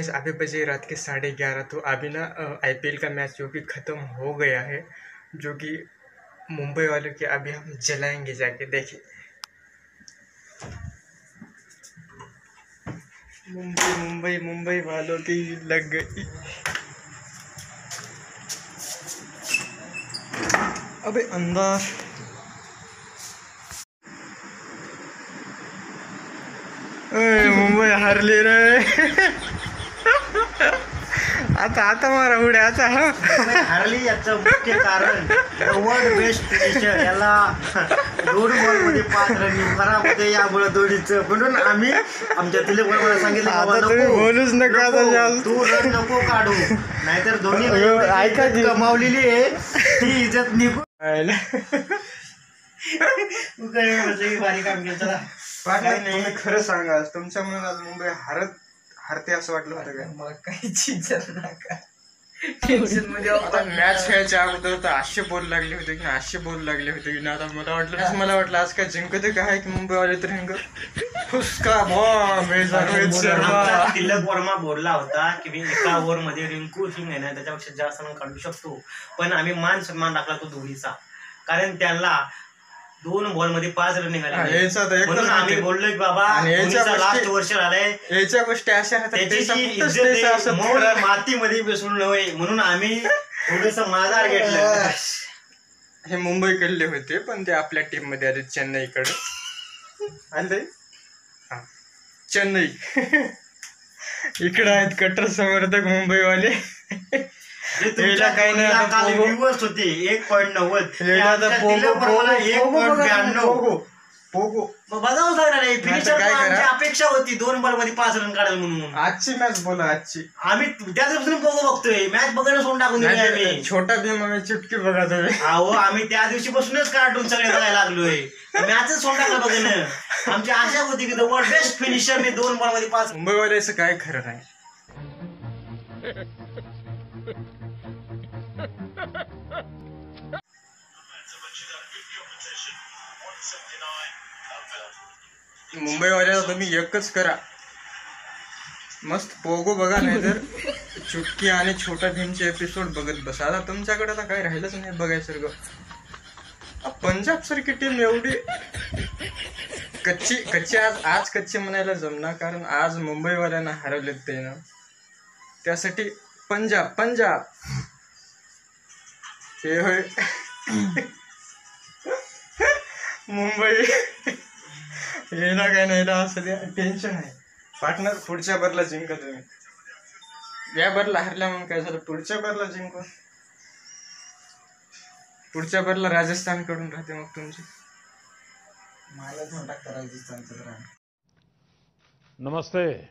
इस अभी बजे रात के साढ़े ग्यारह तो अभी ना आईपीएल का मैच जो कि ख़त्म हो गया है, जो कि मुंबई वालों के, अभी हम जलाएँगे जाके, देखिए। मुंबई मुंबई मुंबई वालों की लग गई। अबे, अंदर। मुंबई हारली रे आता आता मारा उड्या आता हा हरली याचं मुख्य कारण वर्ल्ड बेस्ट फिनिशर याला दोन बॉलमध्ये पाच रनिंग खरामध्ये यामुळे दोन्हीचं म्हणून आम्ही आमच्या तिले बरोबर सांगितलं आता तुम्ही बोलूच नका. तू रन नको काढू नाहीतर दोन्ही ऐका. कमावलेली आहे ती इज्जत निघून आयला. तू काय भारी काम केलं खरं सांगा आज तुमच्या मनात आज मुंबई हरत हरते असं वाटलं होतं काय मला काही चिंता नका. टेन्शनमध्ये आता मॅच खेळायच्या अगोदर तर असे बोल लागले होते की असे बोल लागले होते की आता मला वाटलं मला वाटलं आज काय जिंकते काय की मुंबई वाले तर हिंग फुसका बॉम्ब हे रोहित शर्मा आमचा तिलक वर्मा बोलला होता की मी एका ओव्हरमध्ये रिंकू सिंग आहे ना त्याच्यापेक्षा जास्त रन काढू शकतो. पण आम्ही मान सन्मान टाकला तो दोघीचा कारण त्यांना दोन बॉलमध्ये पाच रन निघाले. याचा तर एकच म्हणून आम्ही की बाबा आणि याच्या लास्ट गोष्टी- वर्ष आलंय याच्या गोष्टी अशा त्याची त्याचा जी फक्तच इज्जत त्याचा आहे, असं मौन थोडा- मातीमध्ये मिसळून नव्हे. म्हणून आम्ही थोडस माघार घेतलं. हे मुंबईकडले होते पण ते आपल्या टीममध्ये आले चेन्नईकडे. आले हा. चेन्नई. इकडे आहेत कट्टर समर्थक मुंबईवाले. काही नाही होते एक पॉईंट नव्वद एक पॉईंट ब्याण्णव पोगो बघावंच लागणार फिनिशर अपेक्षा होती दोन बॉलमध्ये पाच रन काढाल म्हणून आजची मॅच बोला आजची. आम्ही त्या दिवसापासून पोगो बघतोय. मॅच बघणं सोडून टाकून दिली नाहीतर आम्ही. छोटा भीम आम्ही चुटकी बघा तुम्ही. अहो आम्ही त्या दिवशीपासूनच कार्टून सगळे बघायला लागलोय. मॅचच सोडून टाकलं बघणं आमची आशा होती की वर्ल्ड बेस्ट फिनिशर मी दोन बॉलमध्ये पाच मुंबईवाल्याचं काय खरं नाही. मुंबईवाल्याला तुम्ही एकच करा. मस्त पोगो बघा नाही तर चुटकी आणि छोटा भीमचे एपिसोड बघत बसा. आता तुमच्याकडे आता काय राहिलंच नाही बघायसारखं. ग पंजाब सारखी टीम एवढी कच्ची कच्ची आज आज कच्ची म्हणायला जमणार कारण आज मुंबईवाल्यांना हरवलेत ते ना. त्यासाठी पंजाब पंजाब. हे होय. मुंबई. हे ना काय नाही ना असं टेन्शन आहे. पार्टनर पुढच्या बरला जिंका तुम्ही. या बरला हरल्या म्हणून काय झालं? पुढच्या बरला जिंकू पुढच्या बरला राजस्थानकडून राहते मग तुमची. मला टाकता राजस्थानचं नमस्ते.